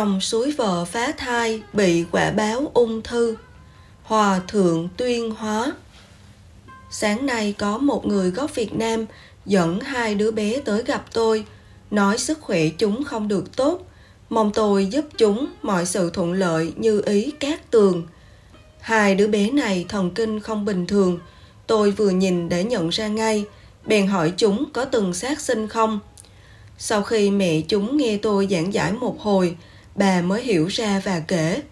chồng suối vợ phá thai bị quả báo ung thư. Hòa thượng tuyên hóa. Sáng nay có một người gốc việt nam dẫn hai đứa bé tới gặp tôi, nói sức khỏe chúng không được tốt. Mong tôi giúp chúng mọi sự thuận lợi như ý cát tường. Hai đứa bé này thần kinh không bình thường. Tôi vừa nhìn để nhận ra ngay, bèn hỏi chúng có từng sát sinh không. Sau khi mẹ chúng nghe tôi giảng giải một hồi bà mới hiểu ra và kể.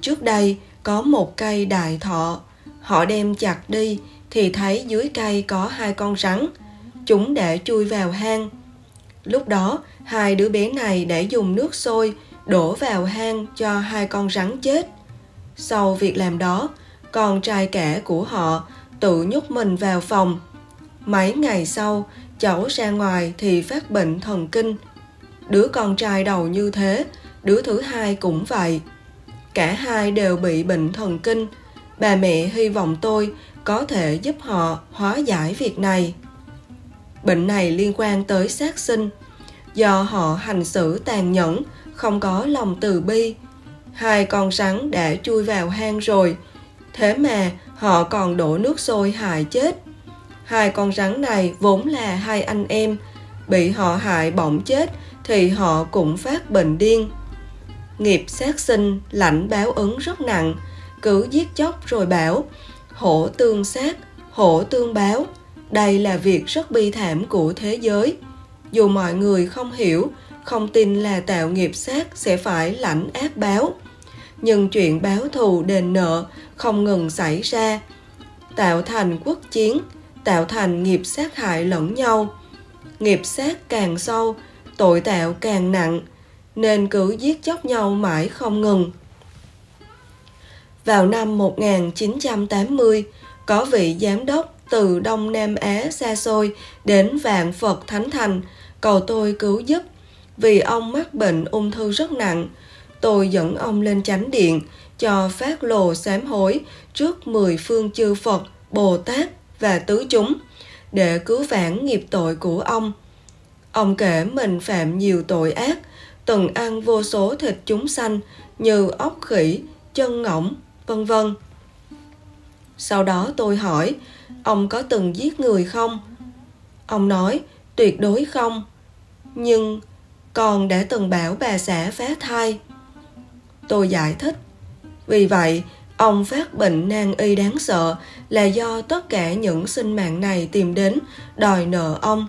Trước đây, có một cây đại thọ. Họ đem chặt đi thì thấy dưới cây có hai con rắn. Chúng đã chui vào hang. Lúc đó, hai đứa bé này đã dùng nước sôi đổ vào hang cho hai con rắn chết. Sau việc làm đó, con trai cả của họ tự nhốt mình vào phòng. Mấy ngày sau, cháu ra ngoài thì phát bệnh thần kinh đứa con trai đầu như thế, đứa thứ hai cũng vậy. Cả hai đều bị bệnh thần kinh. Bà mẹ hy vọng tôi có thể giúp họ hóa giải việc này. Bệnh này liên quan tới sát sinh. Do họ hành xử tàn nhẫn, không có lòng từ bi. Hai con rắn đã chui vào hang rồi. Thế mà họ còn đổ nước sôi hại chết. Hai con rắn này vốn là hai anh em, bị họ hại bỏng chết thì họ cũng phát bệnh điên. Nghiệp sát sinh, lãnh báo ứng rất nặng cứ giết chóc rồi bảo, hổ tương sát, hổ tương báo, đây là việc rất bi thảm của thế giới. Dù mọi người không hiểu, không tin là tạo nghiệp sát sẽ phải lãnh ác báo. Nhưng chuyện báo thù đền nợ không ngừng xảy ra, tạo thành quốc chiến, tạo thành nghiệp sát hại lẫn nhau. Nghiệp sát càng sâu tội tạo càng nặng nên cứ giết chóc nhau mãi không ngừng. Vào năm 1980, có vị giám đốc từ Đông Nam Á xa xôi đến Vạn Phật Thánh Thành cầu tôi cứu giúp vì ông mắc bệnh ung thư rất nặng. Tôi dẫn ông lên chánh điện cho phát lồ sám hối trước 10 phương chư Phật, Bồ Tát và tứ chúng để cứu vãn nghiệp tội của ông. Ông kể mình phạm nhiều tội ác từng ăn vô số thịt chúng sanh như ốc khỉ, chân ngỗng, vân vân. Sau đó tôi hỏi, ông có từng giết người không? Ông nói, tuyệt đối không. Nhưng còn đã từng bảo bà xã phá thai. Tôi giải thích. Vì vậy, ông phát bệnh nan y đáng sợ là do tất cả những sinh mạng này tìm đến đòi nợ ông.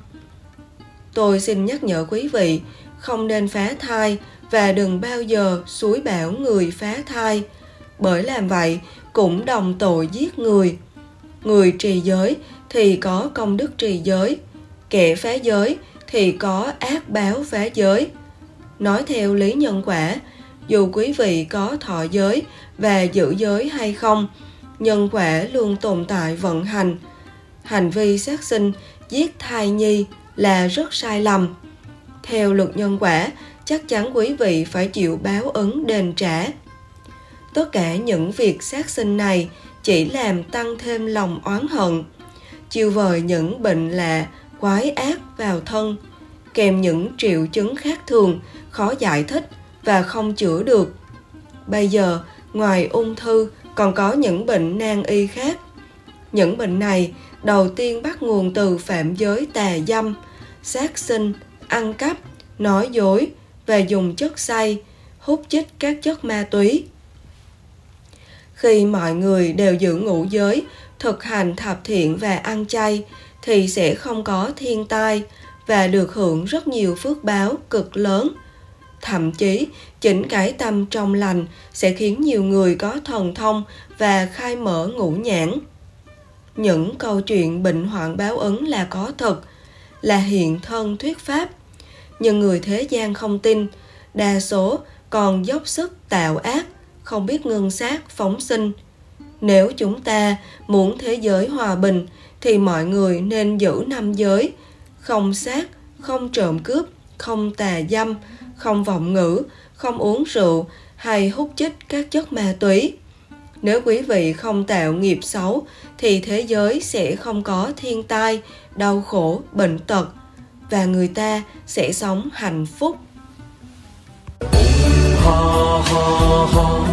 Tôi xin nhắc nhở quý vị, không nên phá thai và đừng bao giờ suối bảo người phá thai. Bởi làm vậy cũng đồng tội giết người. Người trì giới thì có công đức trì giới kẻ phá giới thì có ác báo phá giới. Nói theo lý nhân quả dù quý vị có thọ giới và giữ giới hay không nhân quả luôn tồn tại vận hành. Hành vi sát sinh giết thai nhi là rất sai lầm. Theo luật nhân quả, chắc chắn quý vị phải chịu báo ứng đền trả. Tất cả những việc sát sinh này chỉ làm tăng thêm lòng oán hận, chiêu vời những bệnh lạ, quái ác vào thân, kèm những triệu chứng khác thường, khó giải thích và không chữa được. Bây giờ, ngoài ung thư, còn có những bệnh nan y khác. Những bệnh này đầu tiên bắt nguồn từ phạm giới tà dâm sát sinh ăn cắp, nói dối và dùng chất say, hút chích các chất ma túy. Khi mọi người đều giữ ngũ giới, thực hành thập thiện và ăn chay thì sẽ không có thiên tai và được hưởng rất nhiều phước báo cực lớn. Thậm chí, chỉnh cải tâm trong lành sẽ khiến nhiều người có thần thông và khai mở ngũ nhãn. Những câu chuyện bệnh hoạn báo ứng là có thật, là hiện thân thuyết pháp. Nhưng người thế gian không tin đa số còn dốc sức tạo ác không biết ngưng sát phóng sinh. Nếu chúng ta muốn thế giới hòa bình thì mọi người nên giữ năm giới không sát không trộm cướp không tà dâm không vọng ngữ không uống rượu hay hút chích các chất ma túy. Nếu quý vị không tạo nghiệp xấu thì thế giới sẽ không có thiên tai, đau khổ, bệnh tật và người ta sẽ sống hạnh phúc. Ha ha ha,